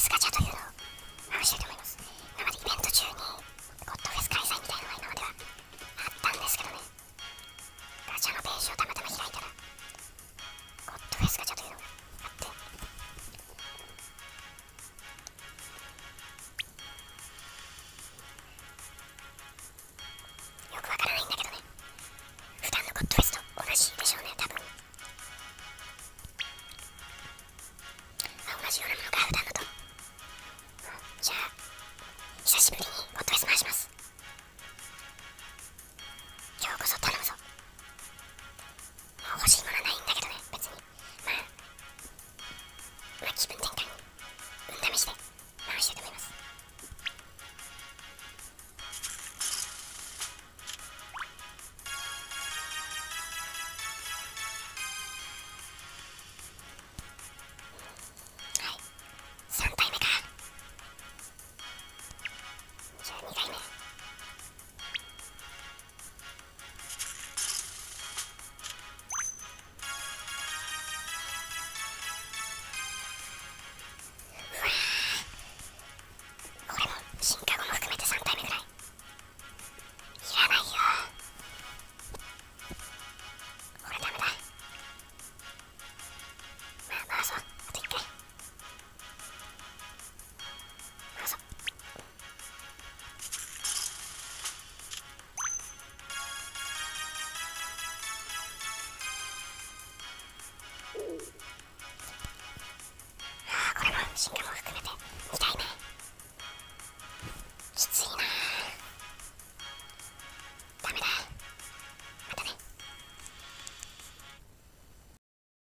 スガチャというのを話したいと思います。なのでイベント中に